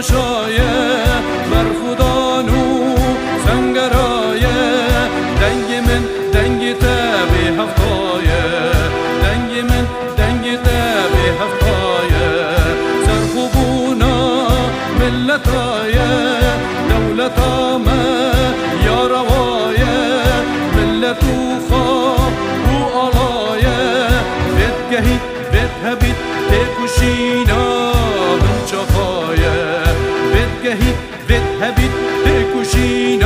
تماشایه بر خدانو سنگرایه دنگ من دنگ تبی هفتایه دنگ من دنگ تبی هفتایه سرخوبونا ملتایه دولتامه یا روایه ملتو خواه رو آلایه بدگهی بدهبید بکشینا شهيد بيتها بيت كوشين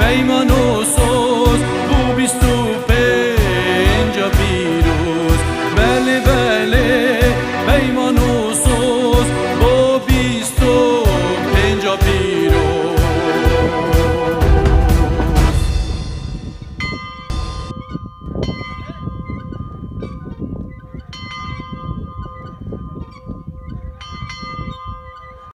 پیمان و